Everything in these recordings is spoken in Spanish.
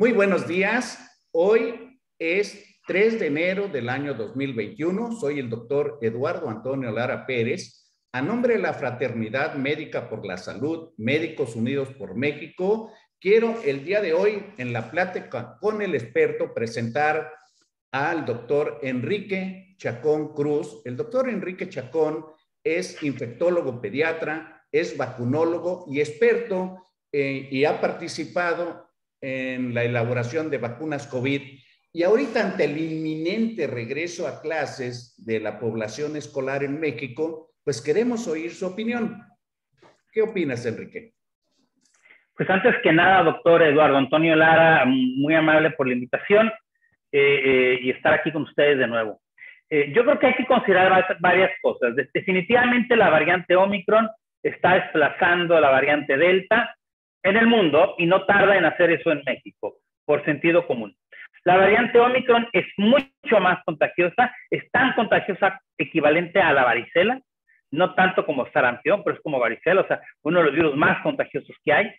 Muy buenos días. Hoy es 3 de enero del año 2021. Soy el doctor Eduardo Antonio Lara Pérez. A nombre de la Fraternidad Médica por la Salud, Médicos Unidos por México, quiero el día de hoy en la plática con el experto presentar al doctor Enrique Chacón Cruz. El doctor Enrique Chacón es infectólogo pediatra, es vacunólogo y experto eh, y ha participado en la elaboración de vacunas COVID. Y ahorita ante el inminente regreso a clases de la población escolar en México, pues queremos oír su opinión. ¿Qué opinas, Enrique? Pues antes que nada, doctor Eduardo Antonio Lara, muy amable por la invitación eh, eh, y estar aquí con ustedes de nuevo. Eh, yo creo que hay que considerar varias cosas. Definitivamente la variante Omicron está desplazando a la variante Delta en el mundo y no tarda en hacer eso en México, por sentido común. La variante Omicron es mucho más contagiosa, es tan contagiosa equivalente a la varicela, no tanto como sarampión, pero es como varicela, o sea, uno de los virus más contagiosos que hay.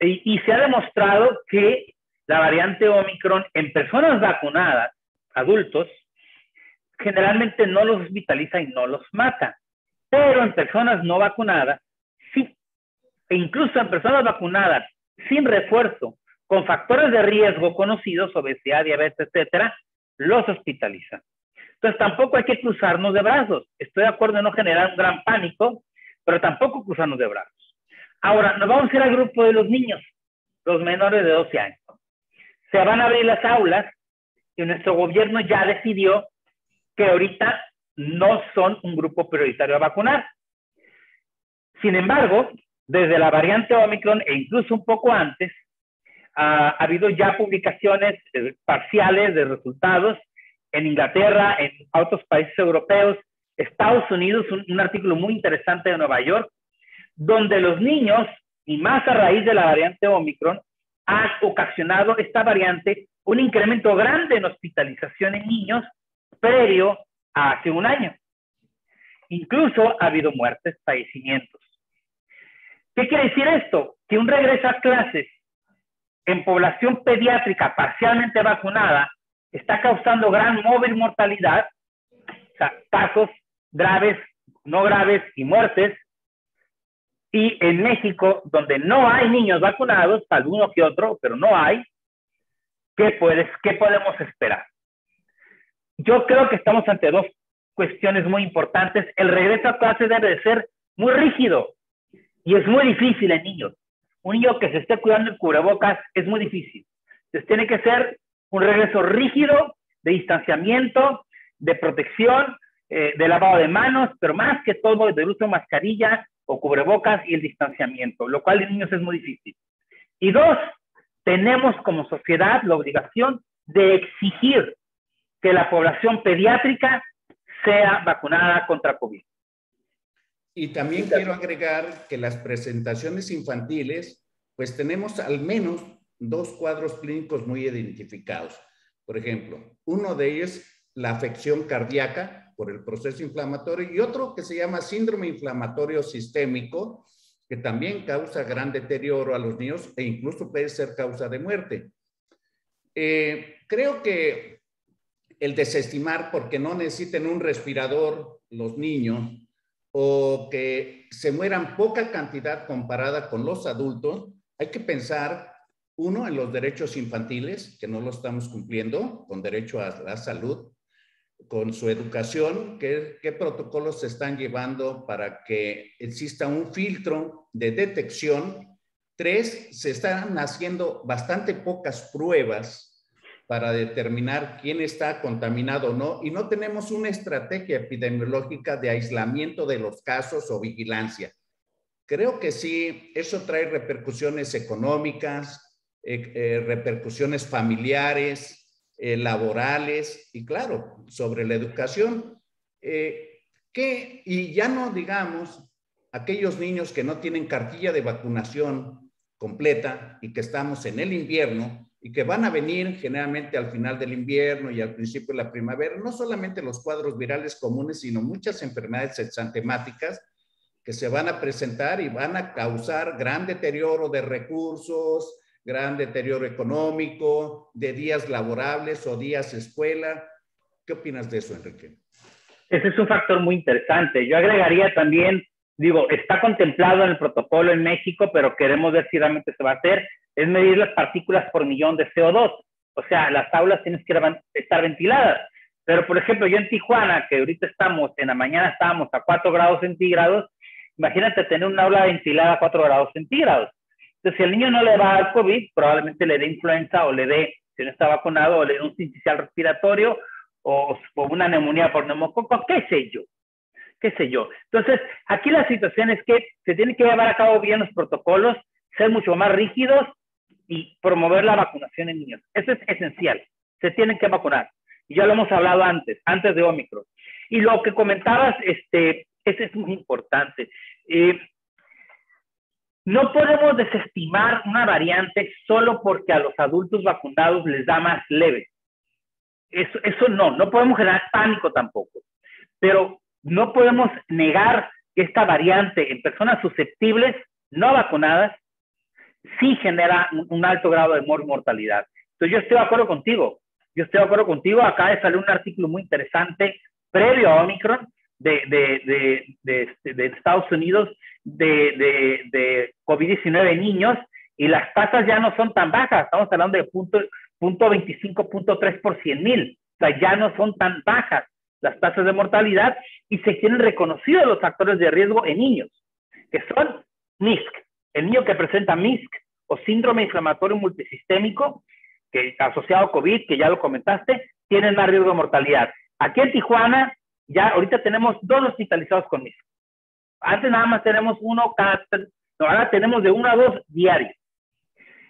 Y, y se ha demostrado que la variante Omicron en personas vacunadas, adultos, generalmente no los hospitaliza y no los mata, pero en personas no vacunadas e incluso en personas vacunadas sin refuerzo, con factores de riesgo conocidos, obesidad, diabetes, etcétera, los hospitalizan. Entonces tampoco hay que cruzarnos de brazos. Estoy de acuerdo en no generar un gran pánico, pero tampoco cruzarnos de brazos. Ahora, nos vamos a ir al grupo de los niños, los menores de 12 años. Se van a abrir las aulas y nuestro gobierno ya decidió que ahorita no son un grupo prioritario a vacunar. Sin embargo, desde la variante Omicron e incluso un poco antes, ha, habido ya publicaciones eh, parciales de resultados en Inglaterra, en otros países europeos, Estados Unidos, un, artículo muy interesante de Nueva York, donde los niños, y más a raíz de la variante Omicron, ha ocasionado esta variante un incremento grande en hospitalización en niños previo a hace un año. Incluso ha habido muertes, fallecimientos. ¿Qué quiere decir esto? Que un regreso a clases en población pediátrica parcialmente vacunada está causando gran móvil mortalidad, o sea, casos graves, no graves y muertes. Y en México, donde no hay niños vacunados, alguno que otro, pero no hay, ¿qué, puedes, ¿qué podemos esperar? Yo creo que estamos ante dos cuestiones muy importantes. El regreso a clase debe de ser muy rígido, y es muy difícil en niños. Un niño que se esté cuidando el cubrebocas es muy difícil. Entonces tiene que ser un regreso rígido de distanciamiento, de protección, eh, de lavado de manos, pero más que todo del uso de mascarilla o cubrebocas y el distanciamiento, lo cual en niños es muy difícil. Y dos, tenemos como sociedad la obligación de exigir que la población pediátrica sea vacunada contra COVID. Y también quiero agregar que las presentaciones infantiles, pues tenemos al menos dos cuadros clínicos muy identificados. Por ejemplo, uno de ellos, la afección cardíaca por el proceso inflamatorio y otro que se llama síndrome inflamatorio sistémico, que también causa gran deterioro a los niños e incluso puede ser causa de muerte. Eh, creo que el desestimar porque no necesiten un respirador los niños o que se mueran poca cantidad comparada con los adultos, hay que pensar, uno, en los derechos infantiles, que no lo estamos cumpliendo, con derecho a la salud, con su educación, qué, protocolos se están llevando para que exista un filtro de detección. Tres, se están haciendo bastante pocas pruebas para determinar quién está contaminado o no y no tenemos una estrategia epidemiológica de aislamiento de los casos o vigilancia. Creo que sí, eso trae repercusiones económicas, eh, eh, repercusiones familiares, eh, laborales y claro, sobre la educación. que, y ya no digamos aquellos niños que no tienen cartilla de vacunación completa y que estamos en el invierno, y que van a venir generalmente al final del invierno y al principio de la primavera, no solamente los cuadros virales comunes, sino muchas enfermedades exantemáticas que se van a presentar y van a causar gran deterioro de recursos, gran deterioro económico, de días laborables o días escuela. ¿Qué opinas de eso, Enrique? Ese es un factor muy interesante. Yo agregaría también, digo, está contemplado en el protocolo en México, pero queremos ver si realmente se va a hacer, es medir las partículas por millón de CO2. O sea, las aulas tienen que estar ventiladas. Pero, por ejemplo, yo en Tijuana, que ahorita estamos, en la mañana estábamos a 4 grados centígrados, imagínate tener una aula ventilada a 4 grados centígrados. Entonces, si al niño no le va al COVID, probablemente le dé influenza o le dé, si no está vacunado, o le dé un sincicial respiratorio o, una neumonía por neumococo, qué sé yo, qué sé yo. Entonces, aquí la situación es que se tienen que llevar a cabo bien los protocolos, ser mucho más rígidos y promover la vacunación en niños. Eso es esencial. Se tienen que vacunar. Y ya lo hemos hablado antes, antes de Omicron. Y lo que comentabas, este, ese es muy importante. Eh, no podemos desestimar una variante solo porque a los adultos vacunados les da más leve. Eso, eso no, no podemos generar pánico tampoco. Pero no podemos negar que esta variante en personas susceptibles, no vacunadas, sí genera un, alto grado de mortalidad. Entonces yo estoy de acuerdo contigo. Yo estoy de acuerdo contigo. Acá de un artículo muy interesante previo a Omicron de, de Estados Unidos de, de COVID-19 en niños y las tasas ya no son tan bajas. Estamos hablando de punto, punto 25, punto 3 por 100 mil. O sea, ya no son tan bajas las tasas de mortalidad y se tienen reconocidos los factores de riesgo en niños, que son MISC, el niño que presenta MISC o síndrome inflamatorio multisistémico, que asociado a COVID, que ya lo comentaste, tienen más riesgo de mortalidad. Aquí en Tijuana, ya ahorita tenemos dos hospitalizados con MISC. Antes nada más tenemos uno cada, no, ahora tenemos de uno a dos diarios.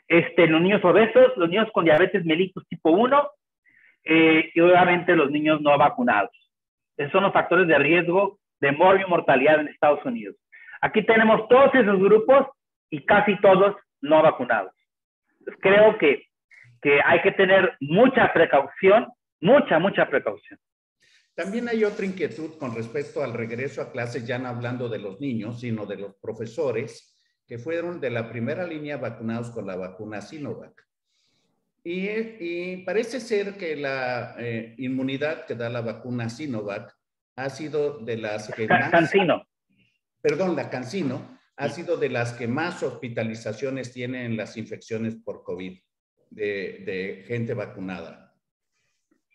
Este, los niños obesos, los niños con diabetes mellitus tipo 1 eh, y obviamente los niños no vacunados. Esos son los factores de riesgo de morbio y mortalidad en Estados Unidos. Aquí tenemos todos esos grupos y casi todos no vacunados. creo que, que hay que tener mucha precaución, mucha, mucha precaución. También hay otra inquietud con respecto al regreso a clases, ya no hablando de los niños, sino de los profesores, que fueron de la primera línea vacunados con la vacuna Sinovac. Y, parece ser que la eh, inmunidad que da la vacuna Sinovac ha sido de las que más... Cancino. Perdón, la Cancino ha sido de las que más hospitalizaciones tienen las infecciones por COVID de, de gente vacunada.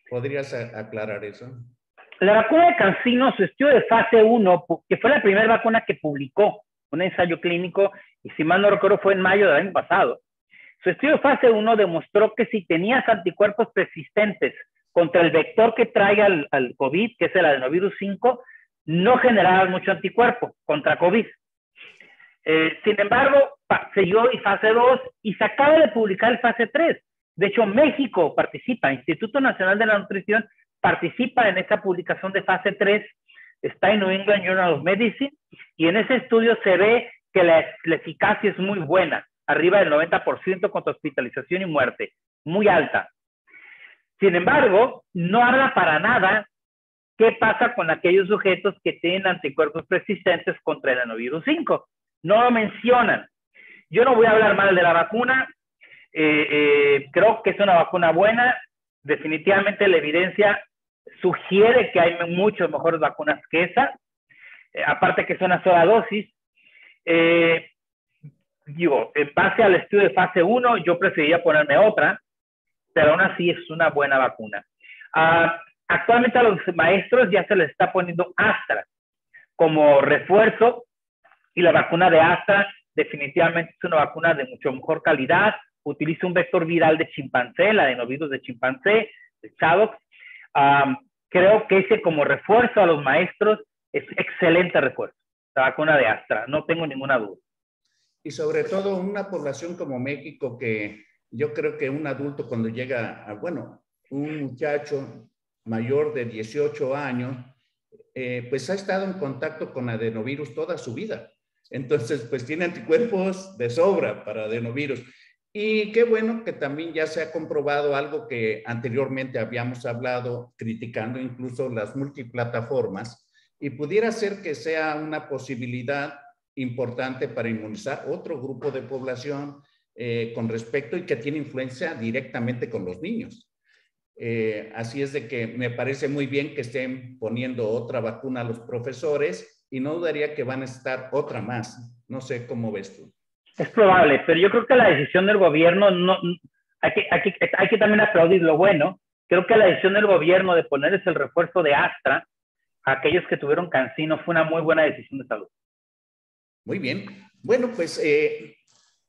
¿Podrías aclarar eso? La vacuna de Cancino, su estudio de fase 1, que fue la primera vacuna que publicó un ensayo clínico, y si mal no recuerdo fue en mayo del año pasado. Su estudio fase 1 demostró que si tenías anticuerpos persistentes contra el vector que trae al, COVID, que es el adenovirus 5, no generabas mucho anticuerpo contra COVID. Eh, sin embargo, siguió y fase 2 y se acaba de publicar el fase 3. De hecho, México participa, Instituto Nacional de la Nutrición participa en esta publicación de fase 3, está en New England Journal of Medicine, y en ese estudio se ve que la, eficacia es muy buena, arriba del 90% contra hospitalización y muerte, muy alta. Sin embargo, no habla para nada qué pasa con aquellos sujetos que tienen anticuerpos persistentes contra el adenovirus 5. No lo mencionan. Yo no voy a hablar mal de la vacuna. Eh, eh, creo que es una vacuna buena. Definitivamente la evidencia sugiere que hay muchas mejores vacunas que esa, eh, aparte que es una sola dosis. Digo, en base al estudio de fase 1, yo preferiría ponerme otra, pero aún así es una buena vacuna. Ah, actualmente a los maestros ya se les está poniendo Astra como refuerzo y la vacuna de Astra definitivamente es una vacuna de mucho mejor calidad, utiliza un vector viral de chimpancé, la de novidos de chimpancé, de Chadox, creo que ese como refuerzo a los maestros es excelente refuerzo. La vacuna de Astra, no tengo ninguna duda. Y sobre todo una población como México que yo creo que un adulto cuando llega a, bueno, un muchacho mayor de 18 años, eh, pues ha estado en contacto con adenovirus toda su vida. Entonces, pues tiene anticuerpos de sobra para adenovirus. Y qué bueno que también ya se ha comprobado algo que anteriormente habíamos hablado, criticando incluso las multiplataformas, y pudiera ser que sea una posibilidad importante para inmunizar otro grupo de población eh, con respecto y que tiene influencia directamente con los niños. Eh, así es de que me parece muy bien que estén poniendo otra vacuna a los profesores y no dudaría que van a estar otra más. No sé cómo ves tú. Es probable, pero yo creo que la decisión del gobierno no, hay que, hay que, hay que también aplaudir lo bueno. Creo que la decisión del gobierno de ponerles el refuerzo de Astra a aquellos que tuvieron cancino fue una muy buena decisión de salud. Muy bien. Bueno, pues eh,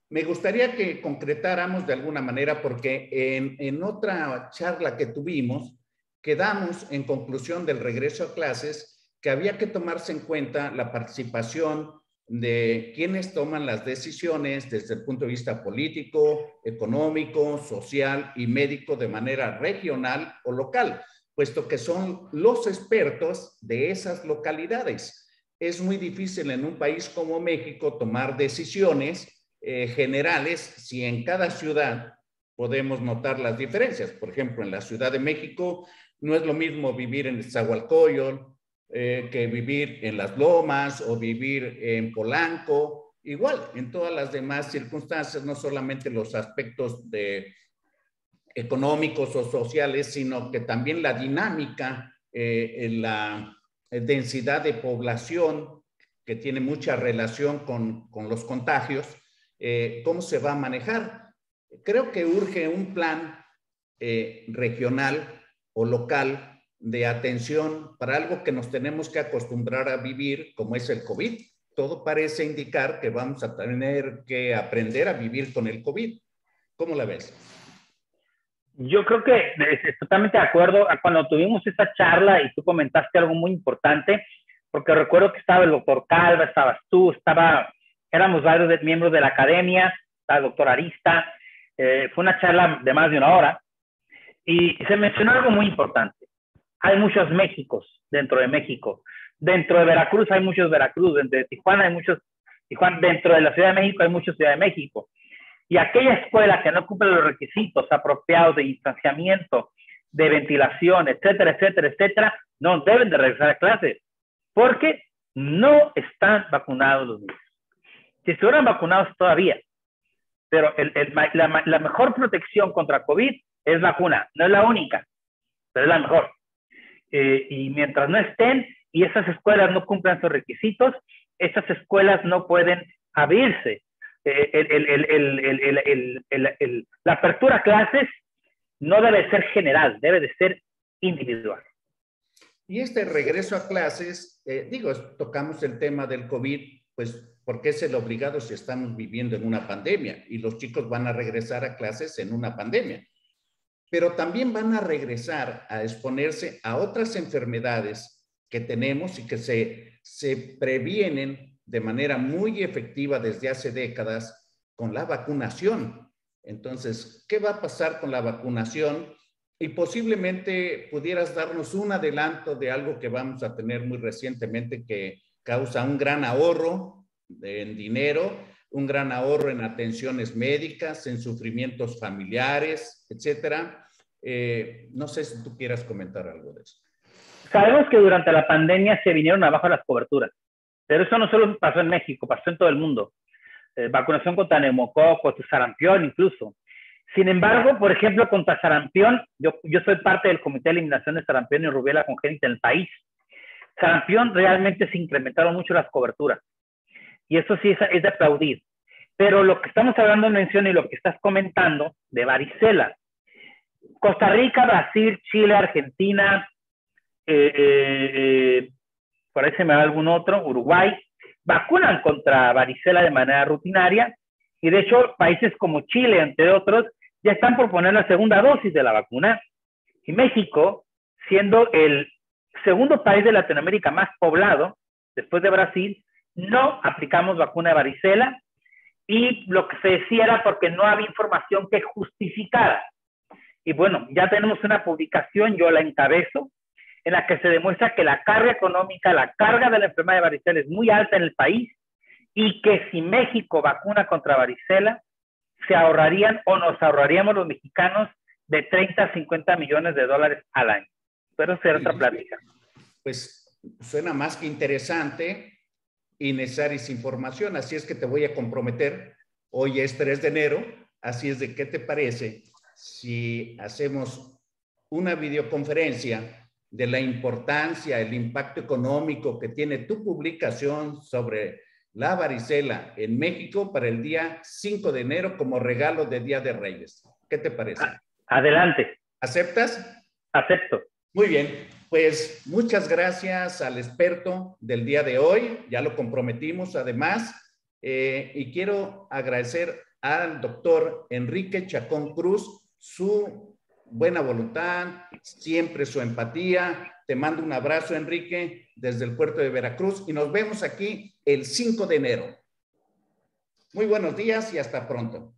me gustaría que concretáramos de alguna manera, porque en, en, otra charla que tuvimos, quedamos en conclusión del regreso a clases que había que tomarse en cuenta la participación de quienes toman las decisiones desde el punto de vista político, económico, social y médico de manera regional o local, puesto que son los expertos de esas localidades. Es muy difícil en un país como México tomar decisiones eh, generales si en cada ciudad podemos notar las diferencias. Por ejemplo, en la Ciudad de México no es lo mismo vivir en Zahualcoyol eh, que vivir en Las Lomas o vivir en Polanco. Igual, en todas las demás circunstancias, no solamente los aspectos de económicos o sociales, sino que también la dinámica, eh, la densidad de población que tiene mucha relación con, con los contagios, eh, cómo se va a manejar. Creo que urge un plan eh, regional o local de atención para algo que nos tenemos que acostumbrar a vivir, como es el COVID. Todo parece indicar que vamos a tener que aprender a vivir con el COVID. ¿Cómo la ves? Yo creo que estoy totalmente de acuerdo. Cuando tuvimos esa charla y tú comentaste algo muy importante, porque recuerdo que estaba el doctor Calva, estabas tú, estaba éramos varios miembros de la academia, el doctor Arista, eh, fue una charla de más de una hora y se mencionó algo muy importante. Hay muchos Méxicos dentro de México. Dentro de Veracruz hay muchos Veracruz, dentro de Tijuana hay muchos Tijuana, dentro de la Ciudad de México hay muchos Ciudad de México. Y aquella escuela que no cumple los requisitos apropiados de distanciamiento, de ventilación, etcétera, etcétera, etcétera, no deben de regresar a clases porque no están vacunados los niños si estuvieran vacunados todavía. Pero la, mejor protección contra COVID es vacuna, no es la única, pero es la mejor. Eh, y mientras no estén y esas escuelas no cumplan sus requisitos, esas escuelas no pueden abrirse. La apertura a clases no debe ser general, debe de ser individual. Y este regreso a clases, eh, digo, tocamos el tema del COVID, pues porque es el obligado si estamos viviendo en una pandemia y los chicos van a regresar a clases en una pandemia. Pero también van a regresar a exponerse a otras enfermedades que tenemos y que se, se previenen de manera muy efectiva desde hace décadas con la vacunación. Entonces, ¿qué va a pasar con la vacunación? Y posiblemente pudieras darnos un adelanto de algo que vamos a tener muy recientemente que causa un gran ahorro en dinero, un gran ahorro en atenciones médicas, en sufrimientos familiares, etcétera. Eh, no sé si tú quieras comentar algo de eso. Sabemos que durante la pandemia se vinieron abajo las coberturas, pero eso no solo pasó en México, pasó en todo el mundo. Eh, vacunación contra neumococo, sarampión incluso. Sin embargo, por ejemplo, contra sarampión, yo, soy parte del Comité de Eliminación de Sarampión y Rubiola Congénita en el país. Sarampión realmente se incrementaron mucho las coberturas. Y eso sí es, de aplaudir. Pero lo que estamos hablando en mención y lo que estás comentando de varicela. Costa Rica, Brasil, Chile, Argentina, eh, eh, eh, por ahí se me da algún otro, Uruguay, vacunan contra varicela de manera rutinaria y de hecho países como Chile, entre otros, ya están por poner la segunda dosis de la vacuna. Y México, siendo el segundo país de Latinoamérica más poblado, después de Brasil, no aplicamos vacuna de varicela y lo que se decía era porque no había información que justificara. Y bueno, ya tenemos una publicación, yo la encabezo, en la que se demuestra que la carga económica, la carga de la enfermedad de varicela es muy alta en el país y que si México vacuna contra varicela, se ahorrarían o nos ahorraríamos los mexicanos de 30 a 50 millones de dólares al año. Pero será otra plática. Pues suena más que interesante y necesaria información. Así es que te voy a comprometer Hoy es 3 de enero, así es de qué te parece si hacemos una videoconferencia de la importancia, el impacto económico que tiene tu publicación sobre la varicela en México para el día 5 de enero como regalo de Día de Reyes. ¿Qué te parece? Adelante. ¿Aceptas? Acepto. Muy bien, pues muchas gracias al experto del día de hoy, ya lo comprometimos además, eh, y quiero agradecer al doctor Enrique Chacón Cruz su buena voluntad, siempre su empatía. Te mando un abrazo, Enrique, desde el puerto de Veracruz y nos vemos aquí el 5 de enero. Muy buenos días y hasta pronto.